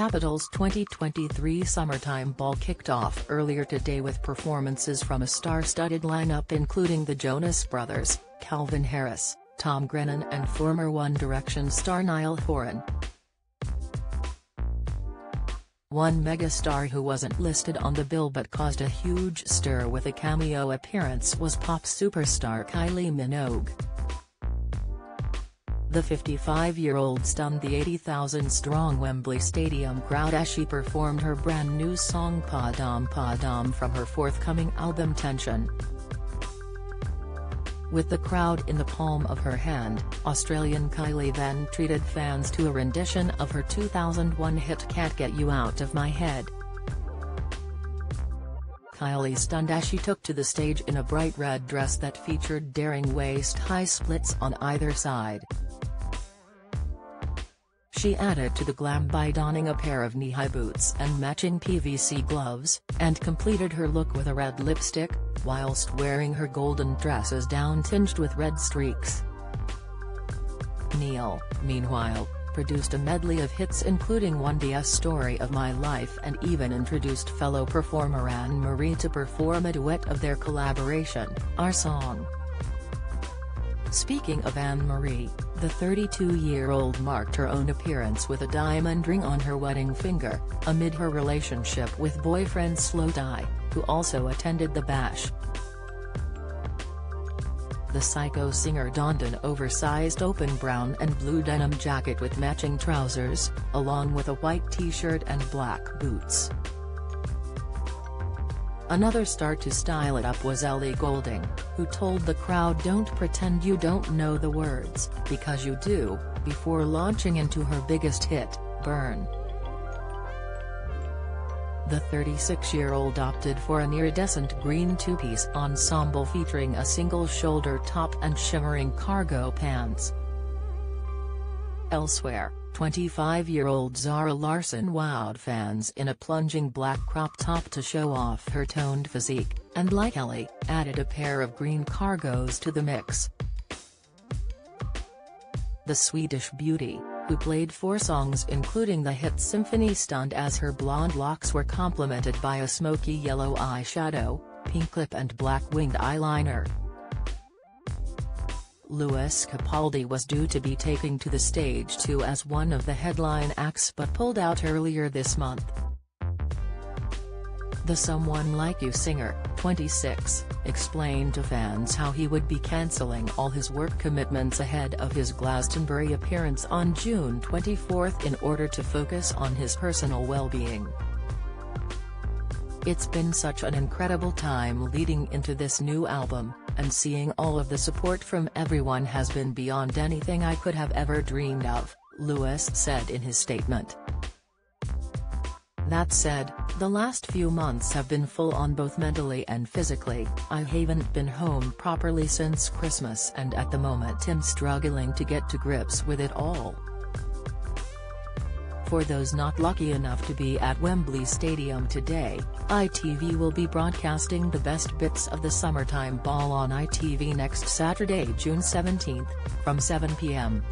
Capitals 2023 Summertime Ball kicked off earlier today with performances from a star-studded lineup including the Jonas Brothers, Calvin Harris, Tom Grennan and former One Direction star Niall Horan. One megastar who wasn't listed on the bill but caused a huge stir with a cameo appearance was pop superstar Kylie Minogue. The 55-year-old stunned the 80,000-strong Wembley Stadium crowd as she performed her brand new song Padam Padam from her forthcoming album Tension. With the crowd in the palm of her hand, Australian Kylie then treated fans to a rendition of her 2001 hit Can't Get You Out of My Head. Kylie stunned as she took to the stage in a bright red dress that featured daring waist-high splits on either side. She added to the glam by donning a pair of knee-high boots and matching PVC gloves, and completed her look with a red lipstick, whilst wearing her golden dresses down tinged with red streaks. Niall, meanwhile, produced a medley of hits including One D's Story of My Life and even introduced fellow performer Anne-Marie to perform a duet of their collaboration, Our Song. Speaking of Anne-Marie, the 32-year-old marked her own appearance with a diamond ring on her wedding finger, amid her relationship with boyfriend Slow Slowthai, who also attended the bash. The Psycho singer donned an oversized open brown and blue denim jacket with matching trousers, along with a white t-shirt and black boots. Another star to style it up was Ellie Goulding, who told the crowd don't pretend you don't know the words, because you do, before launching into her biggest hit, Burn. The 36-year-old opted for an iridescent green two-piece ensemble featuring a single shoulder top and shimmering cargo pants. Elsewhere, 25-year-old Zara Larsson wowed fans in a plunging black crop top to show off her toned physique, and like Ellie, added a pair of green cargos to the mix. The Swedish beauty, who played four songs including the hit Symphony stunned as her blonde locks were complemented by a smoky yellow eyeshadow, pink lip and black winged eyeliner. Lewis Capaldi was due to be taking to the stage too as one of the headline acts but pulled out earlier this month. The Someone Like You singer, 26, explained to fans how he would be cancelling all his work commitments ahead of his Glastonbury appearance on June 24 in order to focus on his personal well-being. It's been such an incredible time leading into this new album, and seeing all of the support from everyone has been beyond anything I could have ever dreamed of, Lewis said in his statement. That said, the last few months have been full on both mentally and physically, I haven't been home properly since Christmas and at the moment I'm struggling to get to grips with it all. For those not lucky enough to be at Wembley Stadium today, ITV will be broadcasting the best bits of the summertime ball on ITV next Saturday June 17, from 7 p.m.